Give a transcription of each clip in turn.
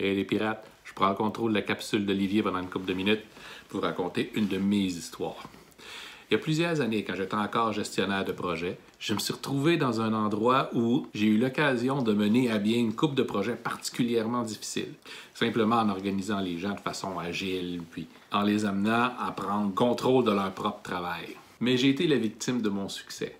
Et les pirates, je prends le contrôle de la capsule d'Olivier pendant une couple de minutes pour vous raconter une de mes histoires. Il y a plusieurs années, quand j'étais encore gestionnaire de projet, je me suis retrouvé dans un endroit où j'ai eu l'occasion de mener à bien une coupe de projets particulièrement difficiles. Simplement en organisant les gens de façon agile, puis en les amenant à prendre contrôle de leur propre travail. Mais j'ai été la victime de mon succès.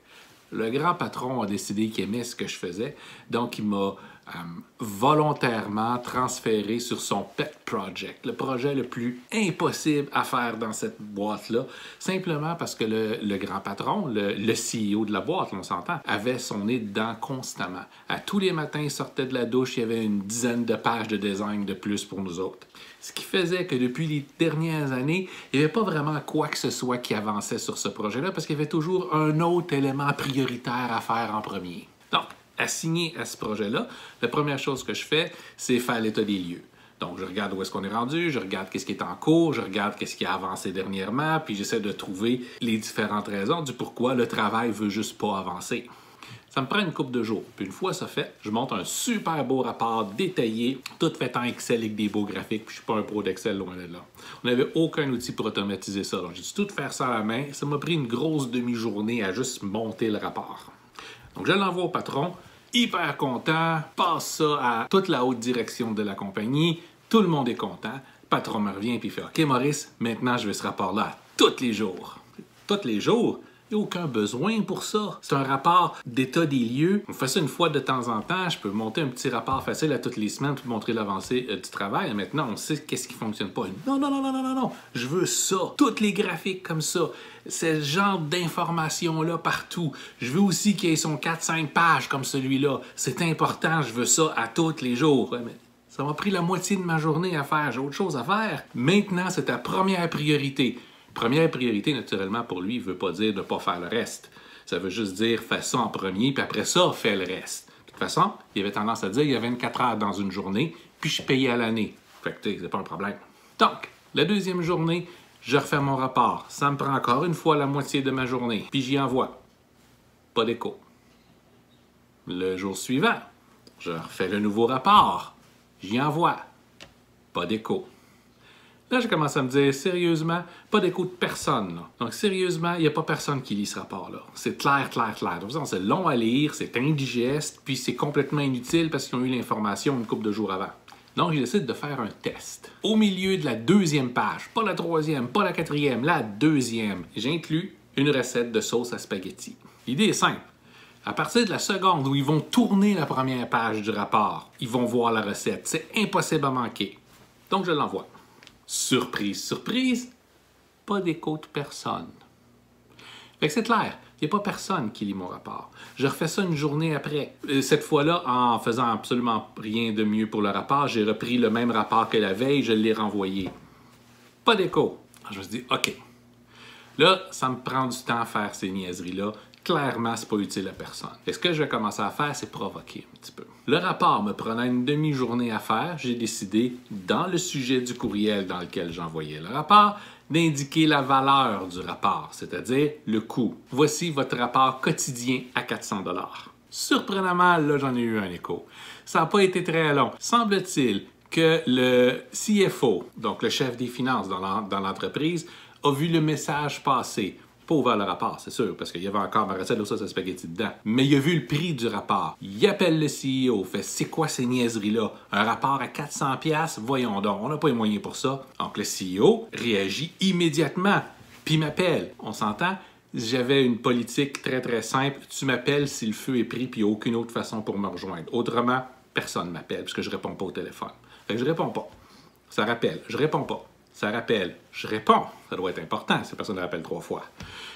Le grand patron a décidé qu'il aimait ce que je faisais, donc il m'a euh, volontairement transféré sur son pet project, le projet le plus impossible à faire dans cette boîte-là, simplement parce que le, grand patron, le, le, CEO de la boîte, on s'entend, avait son nez dedans constamment. À tous les matins, il sortait de la douche, il y avait une dizaine de pages de design de plus pour nous autres. Ce qui faisait que depuis les dernières années, il n'y avait pas vraiment quoi que ce soit qui avançait sur ce projet-là parce qu'il y avait toujours un autre élément prioritaire à faire en premier. Donc, assigné à ce projet-là, la première chose que je fais, c'est faire l'état des lieux. Donc, je regarde où est-ce qu'on est rendu, je regarde qu'est-ce qui est en cours, je regarde qu'est-ce qui a avancé dernièrement, puis j'essaie de trouver les différentes raisons du pourquoi le travail veut juste pas avancer. Ça me prend une coupe de jours. Puis une fois ça fait, je monte un super beau rapport détaillé, tout fait en Excel avec des beaux graphiques. Puis je suis pas un pro d'Excel loin de là. On n'avait aucun outil pour automatiser ça. Donc j'ai dû tout faire ça à la main. Ça m'a pris une grosse demi-journée à juste monter le rapport. Donc je l'envoie au patron hyper content, passe ça à toute la haute direction de la compagnie, tout le monde est content. Patron me revient et fait OK, Maurice, maintenant je veux ce rapport-là tous les jours. Tous les jours? Aucun besoin pour ça. C'est un rapport d'état des lieux. On fait ça une fois de temps en temps. Je peux monter un petit rapport facile à toutes les semaines pour montrer l'avancée euh, du travail. Maintenant, on sait qu'est-ce qui fonctionne pas. Non, non, non, non, non, non, non. Je veux ça. Toutes les graphiques comme ça. Ce genre d'informations-là partout. Je veux aussi qu'il y ait son 4-5 pages comme celui-là. C'est important. Je veux ça à tous les jours. Ça m'a pris la moitié de ma journée à faire. J'ai autre chose à faire. Maintenant, c'est ta première priorité. Première priorité, naturellement, pour lui, ne veut pas dire de ne pas faire le reste. Ça veut juste dire fais ça en premier, puis après ça, fais le reste. De toute façon, il avait tendance à dire il y a 24 heures dans une journée, puis je payais à l'année. Fait que, c'est pas un problème. Donc, la deuxième journée, je refais mon rapport. Ça me prend encore une fois la moitié de ma journée, puis j'y envoie. Pas d'écho. Le jour suivant, je refais le nouveau rapport. J'y envoie. Pas d'écho. Là, j'ai commencé à me dire, sérieusement, pas d'écho de personne. Donc, sérieusement, il n'y a pas personne qui lit ce rapport-là. C'est clair, clair, clair. C'est long à lire, c'est indigeste, puis c'est complètement inutile parce qu'ils ont eu l'information une couple de jours avant. Donc, je décide de faire un test. Au milieu de la deuxième page, pas la troisième, pas la quatrième, la deuxième, j'inclus une recette de sauce à spaghetti. L'idée est simple. À partir de la seconde où ils vont tourner la première page du rapport, ils vont voir la recette. C'est impossible à manquer. Donc, je l'envoie. Surprise, surprise, pas d'écho de personne. Fait que c'est clair, il n'y a pas personne qui lit mon rapport. Je refais ça une journée après. Euh, cette fois-là, en faisant absolument rien de mieux pour le rapport, j'ai repris le même rapport que la veille, je l'ai renvoyé. Pas d'écho. Je me suis dit, OK. Là, ça me prend du temps à faire ces niaiseries-là clairement, c'est pas utile à personne. Et ce que je vais commencer à faire, c'est provoquer un petit peu. Le rapport me prenant une demi-journée à faire, j'ai décidé, dans le sujet du courriel dans lequel j'envoyais le rapport, d'indiquer la valeur du rapport, c'est-à-dire le coût. Voici votre rapport quotidien à 400 dollars. Surprenamment, là, j'en ai eu un écho. Ça n'a pas été très long. Semble-t-il que le CFO, donc le chef des finances dans l'entreprise, a vu le message passer pas ouvert le rapport, c'est sûr, parce qu'il y avait encore ma recette de sauce à spaghetti dedans. Mais il a vu le prix du rapport. Il appelle le CEO, fait c'est quoi ces niaiseries-là? Un rapport à 400$? Voyons donc, on n'a pas les moyens pour ça. Donc le CEO réagit immédiatement, puis m'appelle. On s'entend? J'avais une politique très très simple. Tu m'appelles si le feu est pris, puis aucune autre façon pour me rejoindre. Autrement, personne ne m'appelle, puisque je réponds pas au téléphone. Fait que je réponds pas. Ça rappelle, je réponds pas. Ça rappelle. Je réponds. Ça doit être important si personne ne rappelle trois fois.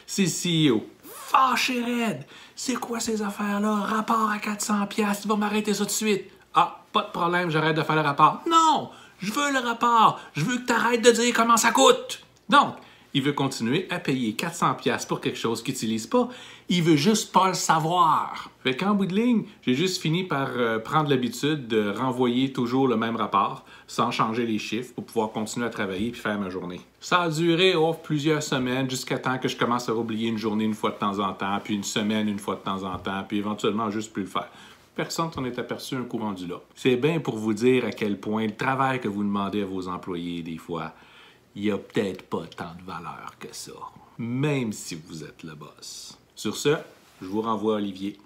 C'est CEO. Fâché raide. C'est quoi ces affaires-là? Rapport à 400 pièces. Tu vas m'arrêter ça de suite. Ah, pas de problème, j'arrête de faire le rapport. Non! Je veux le rapport. Je veux que tu arrêtes de dire comment ça coûte. Donc, il veut continuer à payer 400 pièces pour quelque chose qu'il n'utilise pas. Il veut juste pas le savoir. Fait qu'en bout de ligne, j'ai juste fini par euh, prendre l'habitude de renvoyer toujours le même rapport sans changer les chiffres pour pouvoir continuer à travailler puis faire ma journée. Ça a duré oh, plusieurs semaines jusqu'à temps que je commence à oublier une journée une fois de temps en temps, puis une semaine une fois de temps en temps, puis éventuellement juste plus le faire. personne s'en est aperçu un coup rendu là. C'est bien pour vous dire à quel point le travail que vous demandez à vos employés, des fois, il n'y a peut-être pas tant de valeur que ça, même si vous êtes le boss. Sur ce, je vous renvoie Olivier.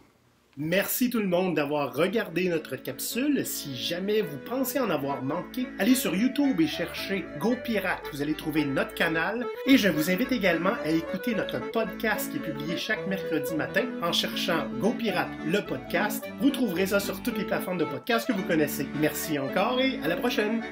Merci tout le monde d'avoir regardé notre capsule. Si jamais vous pensez en avoir manqué, allez sur YouTube et cherchez Go Pirate. Vous allez trouver notre canal. Et je vous invite également à écouter notre podcast qui est publié chaque mercredi matin en cherchant Go Pirate, le podcast. Vous trouverez ça sur toutes les plateformes de podcast que vous connaissez. Merci encore et à la prochaine.